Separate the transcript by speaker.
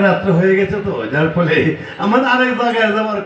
Speaker 1: রাত্র হয়ে গেছে তো যার ফলে আমার আরেক জায়গায় যাওয়ার